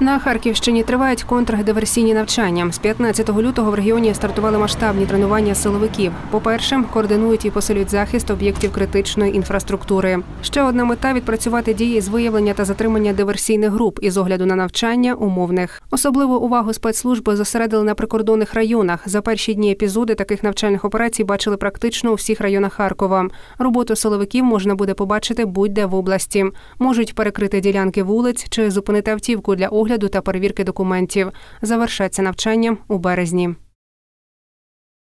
На Харківщині тривають контрдиверсійні навчання. З 15 лютого в регіоні стартували масштабні тренування силовиків. По-перше, координують і посилюють захист об'єктів критичної інфраструктури. Ще одна мета відпрацювати дії з виявлення та затримання диверсійних груп із огляду на навчання умовних. Особливу увагу спецслужби зосередили на прикордонних районах. За перші дні епізоди таких навчальних операцій бачили практично у всіх районах Харкова. Роботу силовиків можна буде побачити будь-де в області. Можуть перекрити ділянки вулиць чи зупинити автівку для огляду та перевірки документів. Завершаться навчання у березні.